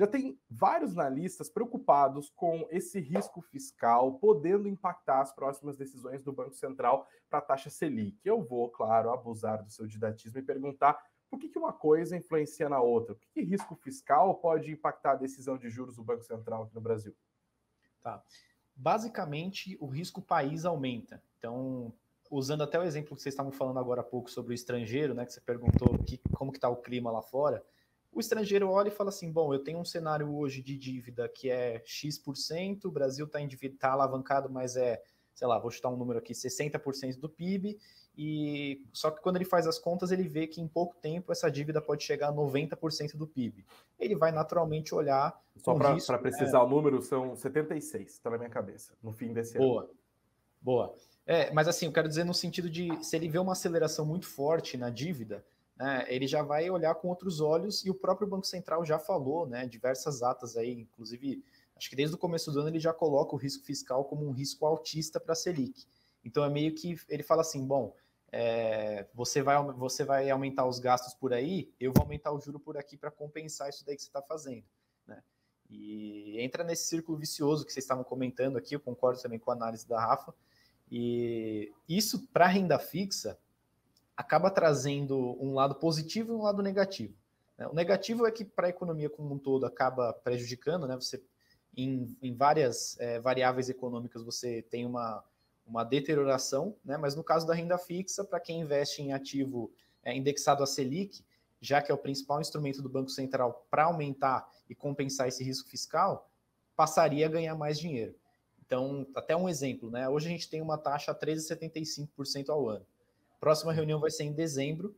Já tem vários analistas preocupados com esse risco fiscal podendo impactar as próximas decisões do Banco Central para a taxa Selic. Eu vou, claro, abusar do seu didatismo e perguntar por que, uma coisa influencia na outra? Por que, que risco fiscal pode impactar a decisão de juros do Banco Central aqui no Brasil? Tá. Basicamente, o risco país aumenta. Então, usando até o exemplo que vocês estavam falando agora há pouco sobre o estrangeiro, né, que você perguntou que, como que está o clima lá fora, o estrangeiro olha e fala assim, bom, eu tenho um cenário hoje de dívida que é X%, o Brasil está tá alavancado, mas é, sei lá, vou chutar um número aqui, 60% do PIB, e só que quando ele faz as contas, ele vê que em pouco tempo essa dívida pode chegar a 90% do PIB. Ele vai naturalmente olhar. Só para precisar né? o número, são 76, está na minha cabeça, no fim desse Boa. ano. Boa. Boa. É, mas assim, eu quero dizer no sentido de se ele vê uma aceleração muito forte na dívida, né, ele já vai olhar com outros olhos, e o próprio Banco Central já falou, né, diversas atas aí, inclusive, acho que desde o começo do ano ele já coloca o risco fiscal como um risco altista para a Selic. Então é meio que ele fala assim: bom, é, você, vai, você vai aumentar os gastos por aí, eu vou aumentar o juro por aqui para compensar isso daí que você está fazendo. Né? E entra nesse círculo vicioso que vocês estavam comentando aqui, eu concordo também com a análise da Rafa, e isso, para renda fixa, acaba trazendo um lado positivo e um lado negativo. Né? O negativo é que, para a economia como um todo, acaba prejudicando, né? Você, em, em várias é, variáveis econômicas, você tem uma, uma deterioração, né? mas no caso da renda fixa, para quem investe em ativo é, indexado a Selic, já que é o principal instrumento do Banco Central para aumentar e compensar esse risco fiscal, passaria a ganhar mais dinheiro. Então, até um exemplo, né? Hoje a gente tem uma taxa a 13,75% ao ano. Próxima reunião vai ser em dezembro.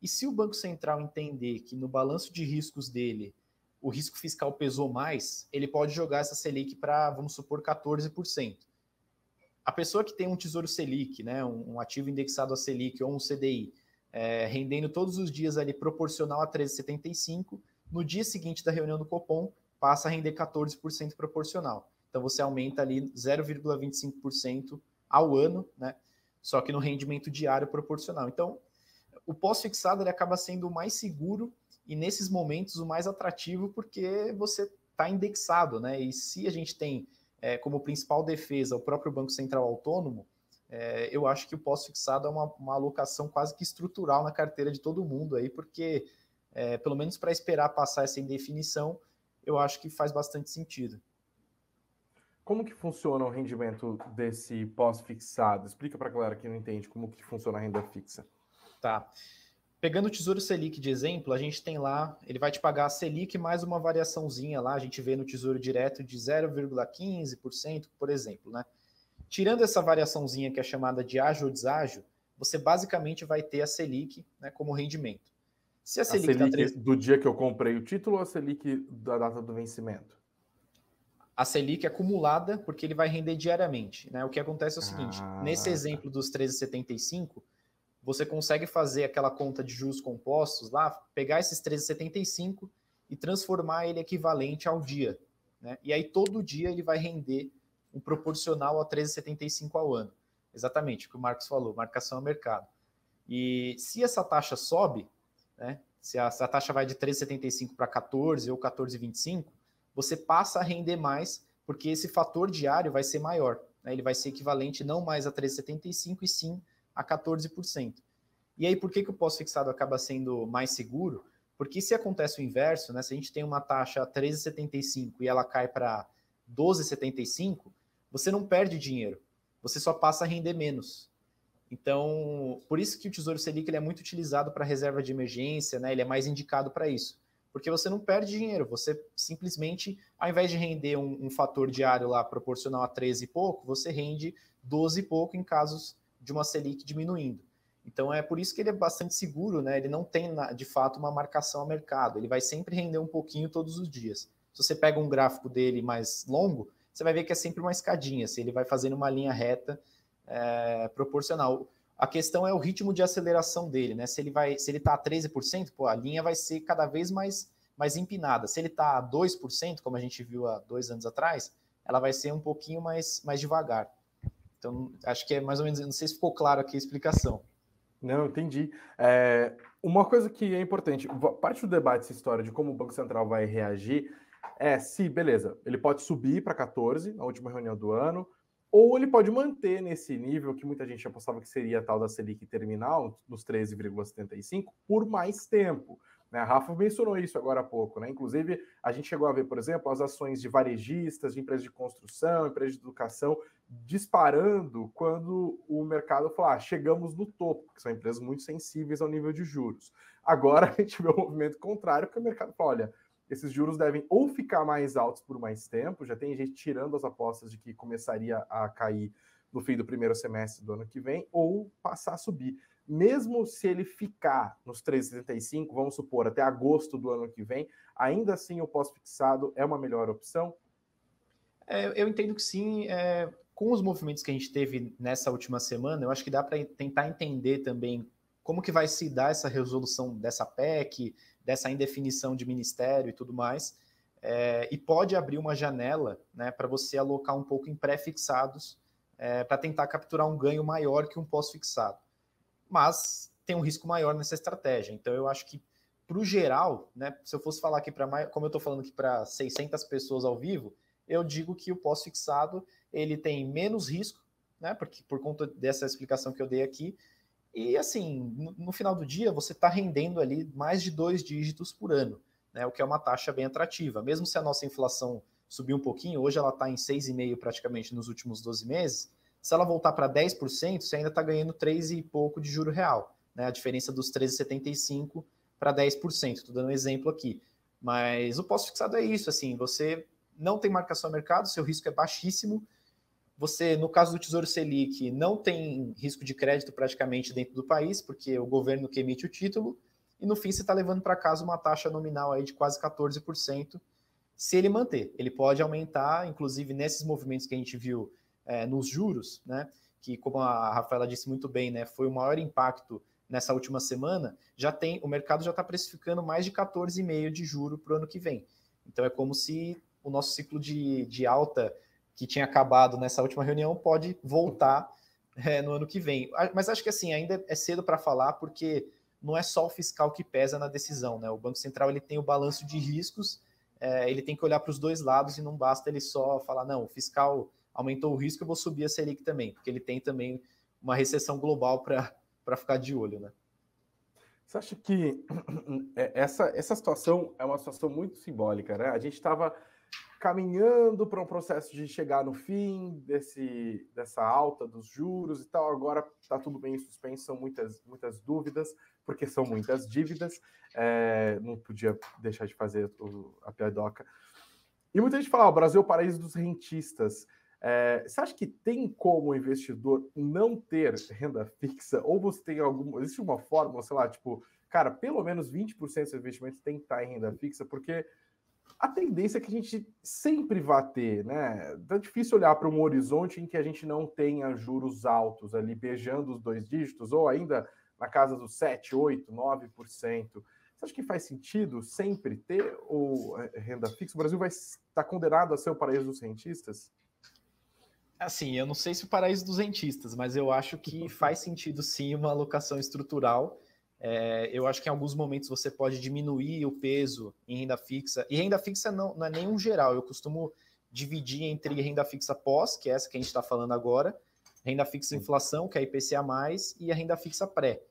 E se o Banco Central entender que no balanço de riscos dele o risco fiscal pesou mais, ele pode jogar essa Selic para, vamos supor, 14%. A pessoa que tem um Tesouro Selic, né, um, ativo indexado a Selic ou um CDI, é, rendendo todos os dias ali proporcional a 13,75, no dia seguinte da reunião do Copom, passa a render 14% proporcional. Então você aumenta ali 0,25% ao ano, né? Só que no rendimento diário proporcional. Então, o pós-fixado ele acaba sendo o mais seguro e nesses momentos o mais atrativo porque você está indexado, né? E se a gente tem é, como principal defesa o próprio Banco Central Autônomo, é, eu acho que o pós-fixado é uma, uma, alocação quase que estrutural na carteira de todo mundo aí, porque é, pelo menos para esperar passar essa indefinição, eu acho que faz bastante sentido. Como que funciona o rendimento desse pós-fixado? Explica para a galera que não entende como que funciona a renda fixa. Tá. Pegando o Tesouro Selic de exemplo, a gente tem lá, ele vai te pagar a Selic mais uma variaçãozinha lá, a gente vê no Tesouro Direto de 0,15%, por exemplo, né? Tirando essa variaçãozinha que é chamada de ágio ou deságio, você basicamente vai ter a Selic né, como rendimento. Se a Selic, a Selic tá 3... do dia que eu comprei o título ou a Selic da data do vencimento? A Selic acumulada, porque ele vai render diariamente. Né? O que acontece é o seguinte: ah, nesse tá. exemplo dos 13,75, você consegue fazer aquela conta de juros compostos lá, pegar esses 13,75 e transformar ele equivalente ao dia. Né? E aí todo dia ele vai render um proporcional a 13,75 ao ano. Exatamente o que o Marcos falou, marcação a mercado. E se essa taxa sobe, né, se, a, se a taxa vai de 13,75 para 14 ou 14,25, você passa a render mais, porque esse fator diário vai ser maior. Né? Ele vai ser equivalente não mais a 13,75% e sim a 14%. E aí, por que, que o pós-fixado acaba sendo mais seguro? Porque se acontece o inverso, né? se a gente tem uma taxa 13,75 e ela cai para 12,75, você não perde dinheiro, você só passa a render menos. Então, por isso que o Tesouro Selic ele é muito utilizado para reserva de emergência, né? ele é mais indicado para isso porque você não perde dinheiro, você simplesmente, ao invés de render um, um, fator diário lá proporcional a 13 e pouco, você rende 12 e pouco em casos de uma Selic diminuindo. Então é por isso que ele é bastante seguro, né? Ele não tem de fato uma marcação a mercado, ele vai sempre render um pouquinho todos os dias. Se você pega um gráfico dele mais longo, você vai ver que é sempre uma escadinha, se ele vai fazendo uma linha reta é, proporcional. A questão é o ritmo de aceleração dele, né? Se ele vai, se ele está a 13%, pô, a linha vai ser cada vez mais, mais empinada. Se ele está a 2%, como a gente viu há dois anos atrás, ela vai ser um pouquinho mais, mais devagar. Então, acho que é mais ou menos, não sei se ficou claro aqui a explicação. Não, entendi. É, uma coisa que é importante, parte do debate, essa história de como o Banco Central vai reagir, é se, beleza, ele pode subir para 14 na última reunião do ano, ou ele pode manter nesse nível que muita gente apostava que seria a tal da Selic terminal, nos 13,75, por mais tempo. Né? A Rafa mencionou isso agora há pouco, né? Inclusive, a gente chegou a ver, por exemplo, as ações de varejistas, de empresas de construção, empresas de educação, disparando quando o mercado falou: ah, chegamos no topo, que são empresas muito sensíveis ao nível de juros. Agora a gente vê o um movimento contrário, que o mercado fala: olha, esses juros devem ou ficar mais altos por mais tempo, já tem gente tirando as apostas de que começaria a cair no fim do primeiro semestre do ano que vem, ou passar a subir mesmo se ele ficar nos 3,75, vamos supor, até agosto do ano que vem, ainda assim o pós-fixado é uma melhor opção? É, eu entendo que sim. É, com os movimentos que a gente teve nessa última semana, eu acho que dá para tentar entender também como que vai se dar essa resolução dessa PEC, dessa indefinição de ministério e tudo mais. É, e pode abrir uma janela né, para você alocar um pouco em pré-fixados é, para tentar capturar um ganho maior que um pós-fixado mas tem um risco maior nessa estratégia. Então, eu acho que, para o geral, né, se eu fosse falar aqui para como eu estou falando aqui para 600 pessoas ao vivo, eu digo que o pós-fixado ele tem menos risco, né, porque por conta dessa explicação que eu dei aqui. E assim, no, no final do dia, você está rendendo ali mais de dois dígitos por ano, né, o que é uma taxa bem atrativa. Mesmo se a nossa inflação subir um pouquinho, hoje ela está em 6,5% praticamente nos últimos 12 meses, se ela voltar para 10%, você ainda está ganhando 3 e pouco de juro real. Né? A diferença dos 13,75 para 10%. Estou dando um exemplo aqui. Mas o pós-fixado é isso, assim, você não tem marcação a mercado, seu risco é baixíssimo. Você, no caso do Tesouro Selic, não tem risco de crédito praticamente dentro do país, porque o governo que emite o título, e no fim você está levando para casa uma taxa nominal aí de quase 14%, se ele manter. Ele pode aumentar, inclusive nesses movimentos que a gente viu é, nos juros, né? Que, como a Rafaela disse muito bem, né? Foi o maior impacto nessa última semana. Já tem, o mercado já está precificando mais de 14,5 de juro para o ano que vem. Então é como se o nosso ciclo de, de alta que tinha acabado nessa última reunião pode voltar é, no ano que vem. Mas acho que assim ainda é cedo para falar porque não é só o fiscal que pesa na decisão, né? O Banco Central ele tem o balanço de riscos, é, ele tem que olhar para os dois lados e não basta ele só falar não, o fiscal aumentou o risco, eu vou subir a Selic também, porque ele tem também uma recessão global para ficar de olho, né? Você acha que é, essa, essa situação é uma situação muito simbólica, né? A gente estava caminhando para um processo de chegar no fim desse, dessa alta dos juros e tal. Agora está tudo bem em suspenso, são muitas, muitas dúvidas, porque são muitas dívidas. É, não podia deixar de fazer o, a piadoca. E muita gente fala: o Brasil é o paraíso dos rentistas. É, você acha que tem como investidor não ter renda fixa? Ou você tem alguma. Existe uma fórmula, sei lá, tipo, cara, pelo menos 20% dos investimentos tem que estar em renda fixa, porque a tendência é que a gente sempre vai ter, né? É difícil olhar para um horizonte em que a gente não tenha juros altos ali, beijando os dois dígitos, ou ainda na casa dos 7, 8, 9%. Você acha que faz sentido sempre ter o é, renda fixa? O Brasil vai estar condenado a ser o paraíso dos rentistas? Assim, eu não sei se o paraíso dos rentistas, mas eu acho que faz sentido sim uma alocação estrutural. É, eu acho que em alguns momentos você pode diminuir o peso em renda fixa. E renda fixa não, não é nenhum geral. Eu costumo dividir entre renda fixa pós, que é essa que a gente está falando agora, renda fixa inflação, que é a IPCA, e a renda fixa pré.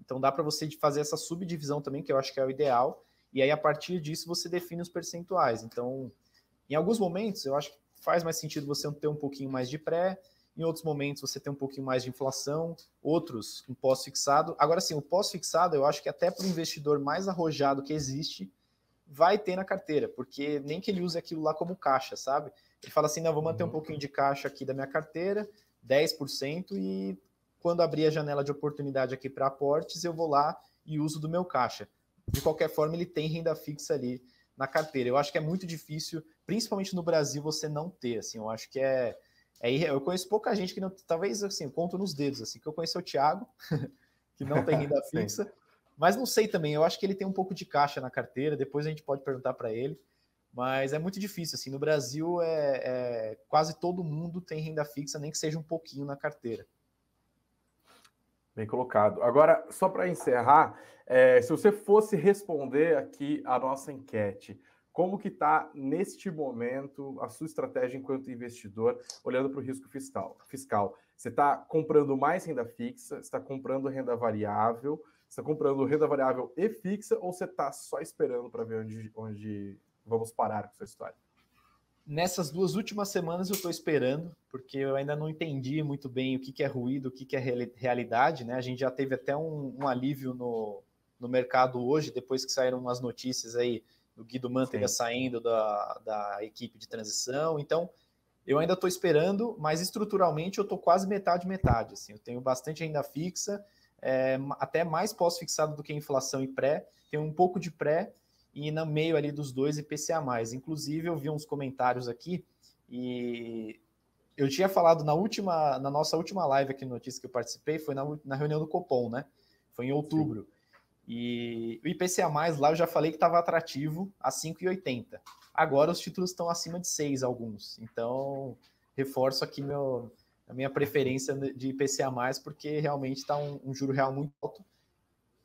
Então dá para você fazer essa subdivisão também, que eu acho que é o ideal. E aí, a partir disso, você define os percentuais. Então, em alguns momentos, eu acho que faz mais sentido você ter um pouquinho mais de pré, em outros momentos você tem um pouquinho mais de inflação, outros um pós-fixado. Agora sim, o pós-fixado eu acho que até para o investidor mais arrojado que existe, vai ter na carteira, porque nem que ele use aquilo lá como caixa, sabe? Ele fala assim: não, vou manter um uhum. pouquinho de caixa aqui da minha carteira, 10%, e quando abrir a janela de oportunidade aqui para aportes, eu vou lá e uso do meu caixa. De qualquer forma, ele tem renda fixa ali na carteira. Eu acho que é muito difícil, principalmente no Brasil, você não ter. Assim, eu acho que é, é eu conheço pouca gente que não, talvez assim, conto nos dedos, assim, que eu conheço o Thiago, que não tem renda fixa, mas não sei também. Eu acho que ele tem um pouco de caixa na carteira. Depois a gente pode perguntar para ele. Mas é muito difícil, assim, no Brasil é, é, quase todo mundo tem renda fixa, nem que seja um pouquinho na carteira. Bem colocado. Agora, só para encerrar, é, se você fosse responder aqui a nossa enquete, Como que está, neste momento, a sua estratégia enquanto investidor, olhando para o risco fiscal? fiscal? Você está comprando mais renda fixa, está comprando renda variável, está comprando renda variável e fixa, ou você está só esperando para ver onde, onde vamos parar com essa história? Nessas duas últimas semanas eu estou esperando, porque eu ainda não entendi muito bem o que, que é ruído, o que, que é realidade, né? A gente já teve até um, um alívio no, no mercado hoje, depois que saíram umas notícias aí do Guido Mantega Sim. saindo da, da equipe de transição. Então, eu ainda estou esperando, mas estruturalmente eu estou quase metade metade. Assim, eu tenho bastante renda fixa, é, até mais pós-fixado do que inflação e pré. Tenho um pouco de pré e no meio ali dos dois IPCA+. Inclusive, eu vi uns comentários aqui e eu tinha falado na última, na nossa última live aqui no Notícia que eu participei, foi na, na reunião do Copom, né? Foi em outubro. Sim. E o IPCA+, lá eu já falei que estava atrativo a 5,80. Agora os títulos estão acima de 6 alguns. Então, reforço aqui meu, a minha preferência de IPCA+, porque realmente está um, um juro real muito alto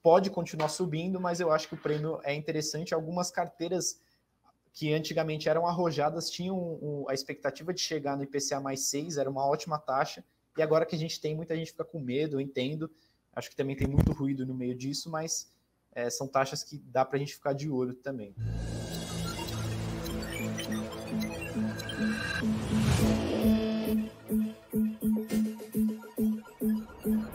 pode continuar subindo, mas eu acho que o prêmio é interessante. Algumas carteiras que antigamente eram arrojadas tinham a expectativa de chegar no IPCA mais 6, era uma ótima taxa, e agora que a gente tem, muita gente fica com medo, eu entendo. Acho que também tem muito ruído no meio disso, mas é, são taxas que dá para a gente ficar de olho também.